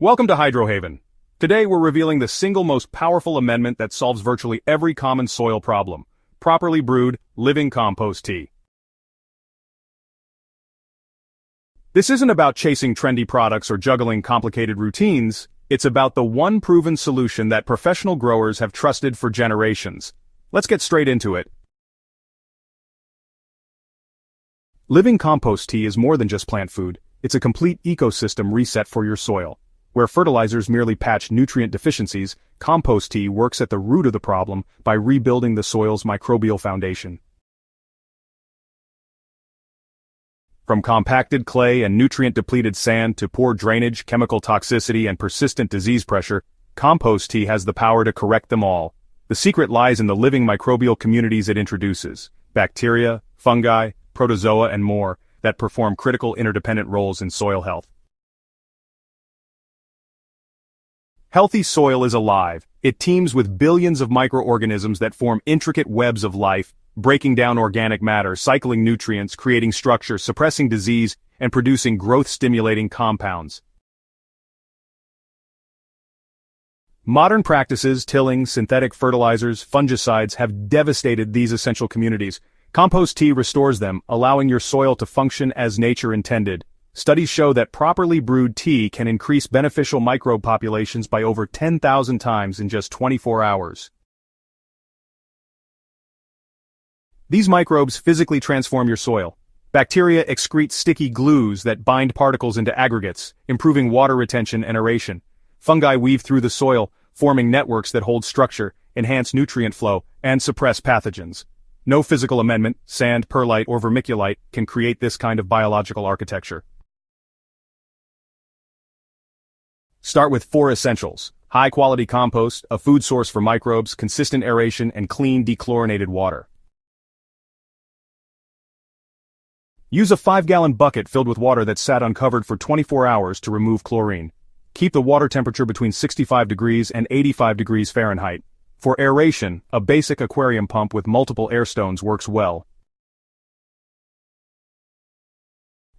Welcome to Hydrohaven. Today we're revealing the single most powerful amendment that solves virtually every common soil problem. Properly brewed, living compost tea. This isn't about chasing trendy products or juggling complicated routines, it's about the one proven solution that professional growers have trusted for generations. Let's get straight into it. Living compost tea is more than just plant food, it's a complete ecosystem reset for your soil. Where fertilizers merely patch nutrient deficiencies, compost tea works at the root of the problem by rebuilding the soil's microbial foundation. From compacted clay and nutrient-depleted sand to poor drainage, chemical toxicity and persistent disease pressure, compost tea has the power to correct them all. The secret lies in the living microbial communities it introduces, bacteria, fungi, protozoa and more, that perform critical interdependent roles in soil health. Healthy soil is alive. It teems with billions of microorganisms that form intricate webs of life, breaking down organic matter, cycling nutrients, creating structure, suppressing disease, and producing growth-stimulating compounds. Modern practices, tilling, synthetic fertilizers, fungicides have devastated these essential communities. Compost tea restores them, allowing your soil to function as nature intended. Studies show that properly brewed tea can increase beneficial microbe populations by over 10,000 times in just 24 hours. These microbes physically transform your soil. Bacteria excrete sticky glues that bind particles into aggregates, improving water retention and aeration. Fungi weave through the soil, forming networks that hold structure, enhance nutrient flow, and suppress pathogens. No physical amendment, sand, perlite, or vermiculite can create this kind of biological architecture. Start with four essentials. High-quality compost, a food source for microbes, consistent aeration, and clean dechlorinated water. Use a 5-gallon bucket filled with water that sat uncovered for 24 hours to remove chlorine. Keep the water temperature between 65 degrees and 85 degrees Fahrenheit. For aeration, a basic aquarium pump with multiple air stones works well.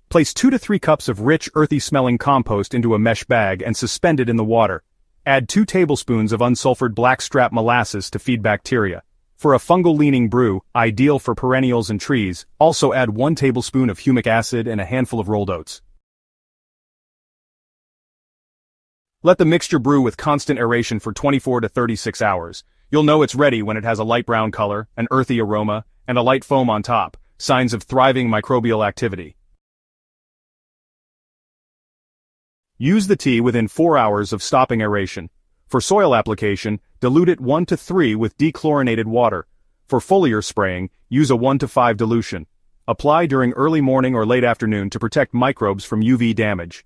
Place 2 to 3 cups of rich earthy-smelling compost into a mesh bag and suspend it in the water. Add 2 tablespoons of unsulfured blackstrap molasses to feed bacteria. For a fungal-leaning brew, ideal for perennials and trees, also add 1 tablespoon of humic acid and a handful of rolled oats. Let the mixture brew with constant aeration for 24 to 36 hours. You'll know it's ready when it has a light brown color, an earthy aroma, and a light foam on top, signs of thriving microbial activity. Use the tea within 4 hours of stopping aeration. For soil application, dilute it 1 to 3 with dechlorinated water. For foliar spraying, use a 1 to 5 dilution. Apply during early morning or late afternoon to protect microbes from UV damage.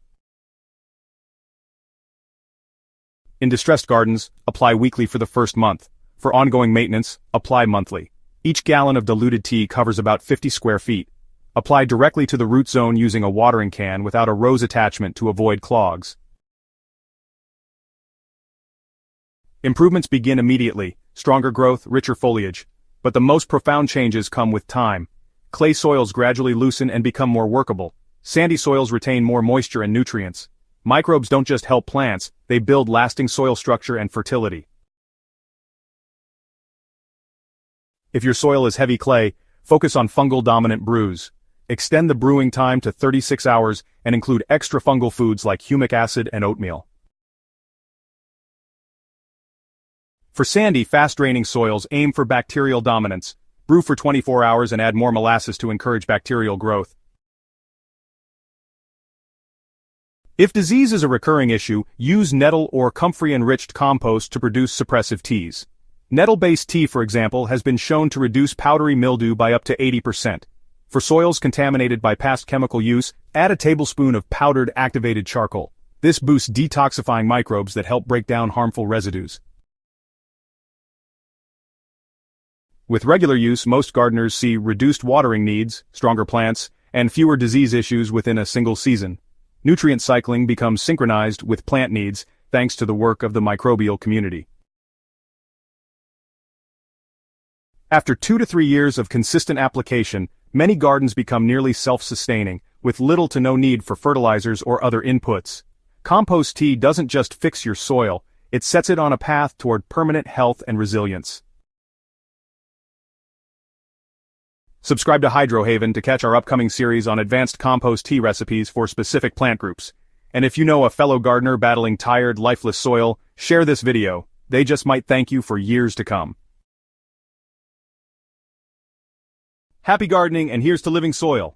In distressed gardens, apply weekly for the first month. For ongoing maintenance, apply monthly. Each gallon of diluted tea covers about 50 square feet. Apply directly to the root zone using a watering can without a rose attachment to avoid clogs. Improvements begin immediately, stronger growth, richer foliage. But the most profound changes come with time. Clay soils gradually loosen and become more workable. Sandy soils retain more moisture and nutrients. Microbes don't just help plants, they build lasting soil structure and fertility. If your soil is heavy clay, focus on fungal-dominant brews. Extend the brewing time to 36 hours and include extra fungal foods like humic acid and oatmeal. For sandy, fast-draining soils, aim for bacterial dominance. Brew for 24 hours and add more molasses to encourage bacterial growth. If disease is a recurring issue, use nettle or comfrey-enriched compost to produce suppressive teas. Nettle-based tea, for example, has been shown to reduce powdery mildew by up to 80%. For soils contaminated by past chemical use, add a tablespoon of powdered activated charcoal. This boosts detoxifying microbes that help break down harmful residues. With regular use most gardeners see reduced watering needs, stronger plants, and fewer disease issues within a single season. Nutrient cycling becomes synchronized with plant needs, thanks to the work of the microbial community. After two to three years of consistent application, Many gardens become nearly self-sustaining, with little to no need for fertilizers or other inputs. Compost tea doesn't just fix your soil, it sets it on a path toward permanent health and resilience. Subscribe to Hydrohaven to catch our upcoming series on advanced compost tea recipes for specific plant groups. And if you know a fellow gardener battling tired, lifeless soil, share this video, they just might thank you for years to come. Happy gardening and here's to living soil.